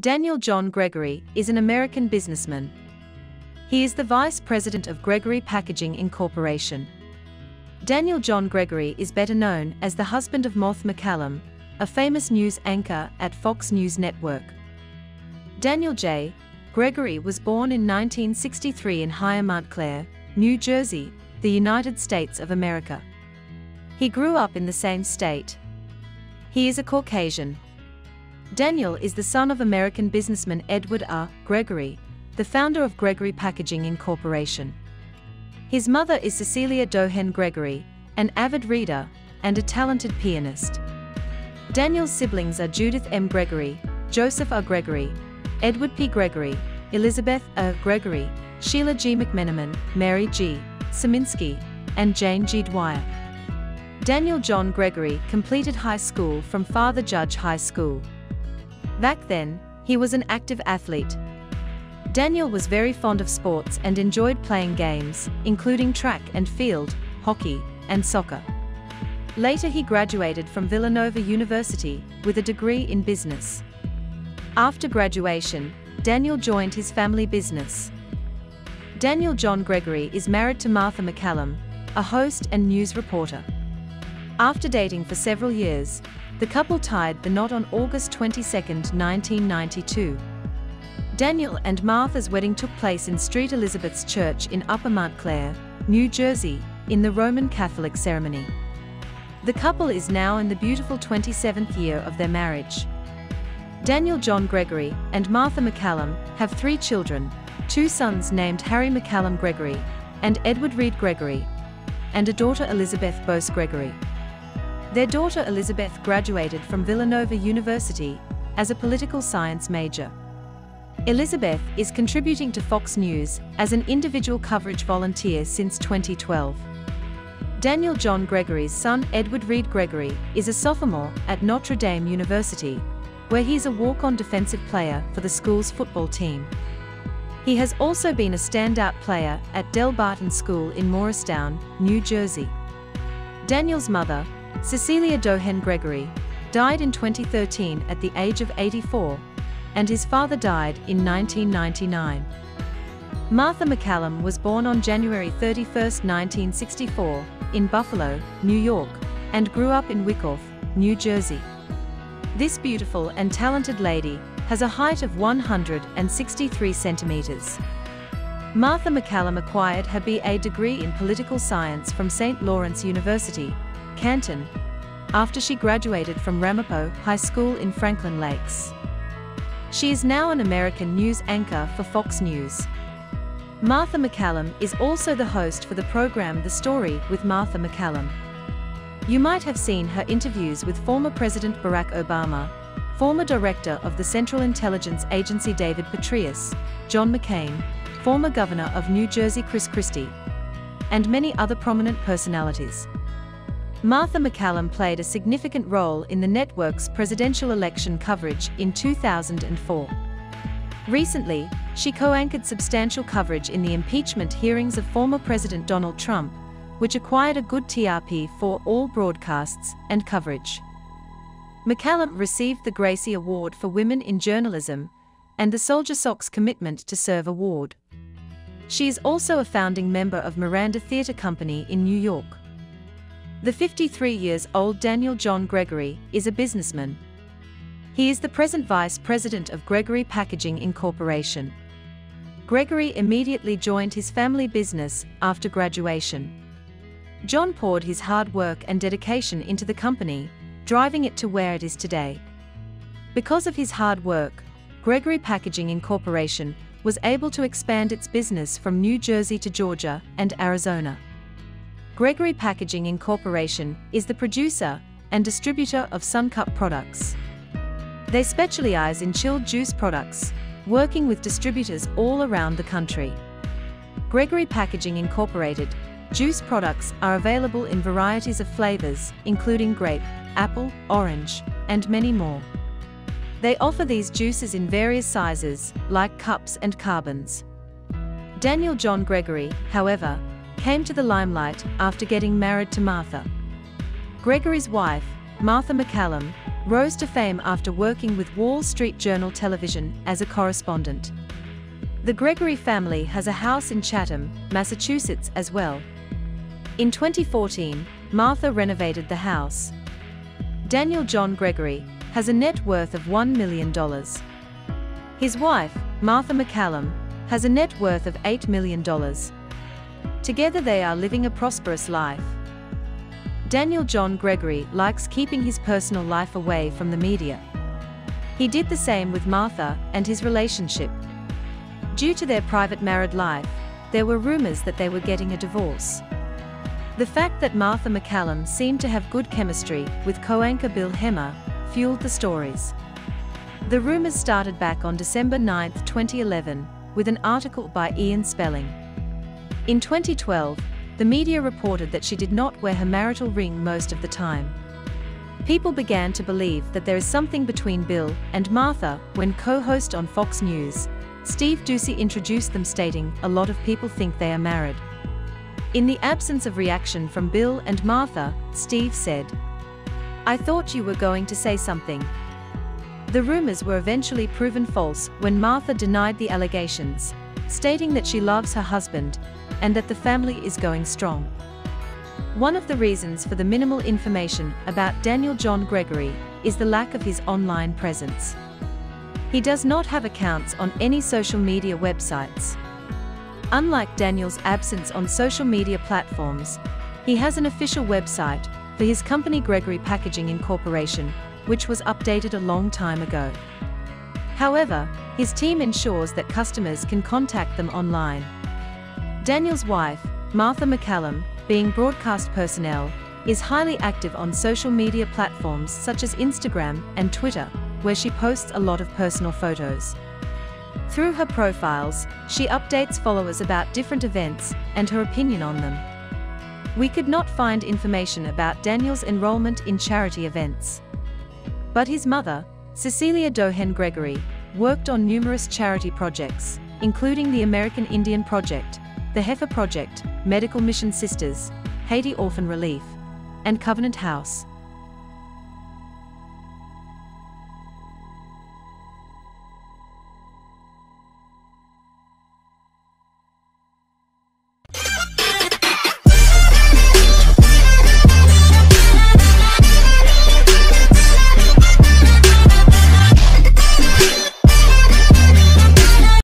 Daniel John Gregory is an American businessman. He is the vice president of Gregory Packaging Incorporation. Daniel John Gregory is better known as the husband of Martha MacCallum, a famous news anchor at Fox News Network. Daniel J. Gregory was born in 1963 in Higher Montclair, New Jersey, the United States of America. He grew up in the same state. He is a Caucasian. Daniel is the son of American businessman Edward R. Gregory, the founder of Gregory Packaging Incorporation. His mother is Cecelia Dohen Gregory, an avid reader and a talented pianist. Daniel's siblings are Judith M. Gregory, Joseph R. Gregory, Edward P. Gregory, Elizabeth R. Gregory, Sheila G. McMenamin, Mary G. Suminski, and Jane G. Dwyer. Daniel John Gregory completed high school from Father Judge High School. Back then, he was an active athlete. Daniel was very fond of sports and enjoyed playing games, including track and field, hockey, and soccer. Later he graduated from Villanova University with a degree in business. After graduation, Daniel joined his family business. Daniel John Gregory is married to Martha MacCallum, a host and news reporter. After dating for several years, the couple tied the knot on August 22, 1992. Daniel and Martha's wedding took place in St. Elizabeth's Church in Upper Montclair, New Jersey, in the Roman Catholic ceremony. The couple is now in the beautiful 27th year of their marriage. Daniel John Gregory and Martha MacCallum have three children, two sons named Harry MacCallum Gregory and Edward Reed Gregory, and a daughter Elizabeth Bose Gregory. Their daughter Elizabeth graduated from Villanova University as a political science major. Elizabeth is contributing to Fox News as an individual coverage volunteer since 2012. Daniel John Gregory's son Edward Reed Gregory is a sophomore at Notre Dame University, where he is a walk-on defensive player for the school's football team. He has also been a standout player at Delbarton School in Morristown, New Jersey. Daniel's mother, Cecelia Dohen Gregory, died in 2013 at the age of 84, and his father died in 1999. Martha MacCallum was born on January 31, 1964, in Buffalo, New York, and grew up in Wyckoff, New Jersey. This beautiful and talented lady has a height of 163 centimeters. Martha MacCallum acquired her BA degree in political science from St. Lawrence University, Canton, after she graduated from Ramapo High School in Franklin Lakes. She is now an American news anchor for Fox News. Martha MacCallum is also the host for the program The Story with Martha MacCallum. You might have seen her interviews with former President Barack Obama, former director of the Central Intelligence Agency David Petraeus, John McCain, former governor of New Jersey Chris Christie, and many other prominent personalities. Martha MacCallum played a significant role in the network's presidential election coverage in 2004. Recently, she co-anchored substantial coverage in the impeachment hearings of former President Donald Trump, which acquired a good TRP for all broadcasts and coverage. MacCallum received the Gracie Award for Women in Journalism and the Soldier Socks Commitment to Serve Award. She is also a founding member of Miranda Theatre Company in New York. The 53 years old Daniel John Gregory is a businessman. He is the present vice president of Gregory Packaging Incorporation. Gregory immediately joined his family business after graduation. John poured his hard work and dedication into the company, driving it to where it is today. Because of his hard work, Gregory Packaging Incorporation was able to expand its business from New Jersey to Georgia and Arizona. Gregory Packaging Incorporation is the producer and distributor of Suncup products. They specialize in chilled juice products, working with distributors all around the country. Gregory Packaging Incorporated juice products are available in varieties of flavors, including grape, apple, orange, and many more. They offer these juices in various sizes, like cups and carbons. Daniel John Gregory, however, came to the limelight after getting married to Martha. Gregory's wife, Martha MacCallum, rose to fame after working with Wall Street Journal Television as a correspondent. The Gregory family has a house in Chatham, Massachusetts as well. In 2014, Martha renovated the house. Daniel John Gregory has a net worth of $1 million. His wife, Martha MacCallum, has a net worth of $8 million. Together they are living a prosperous life. Daniel John Gregory likes keeping his personal life away from the media. He did the same with Martha and his relationship. Due to their private married life, there were rumors that they were getting a divorce. The fact that Martha MacCallum seemed to have good chemistry with co-anchor Bill Hemmer fueled the stories. The rumors started back on December 9, 2011, with an article by Ian Spelling. In 2012, the media reported that she did not wear her marital ring most of the time. People began to believe that there is something between Bill and Martha when co-host on Fox News, Steve Doocy introduced them stating, a lot of people think they are married. In the absence of reaction from Bill and Martha, Steve said, I thought you were going to say something. The rumors were eventually proven false when Martha denied the allegations, stating that she loves her husband and that the family is going strong. One of the reasons for the minimal information about Daniel John Gregory is the lack of his online presence. He does not have accounts on any social media websites. Unlike Daniel's absence on social media platforms, he has an official website for his company Gregory Packaging Incorporation, which was updated a long time ago. However, his team ensures that customers can contact them online. Daniel's wife, Martha MacCallum, being broadcast personnel, is highly active on social media platforms such as Instagram and Twitter, where she posts a lot of personal photos. Through her profiles, she updates followers about different events and her opinion on them. We could not find information about Daniel's enrollment in charity events. But his mother, Cecelia Dohen Gregory, worked on numerous charity projects, including the American Indian Project, the Heifer Project, Medical Mission Sisters, Haiti Orphan Relief, and Covenant House.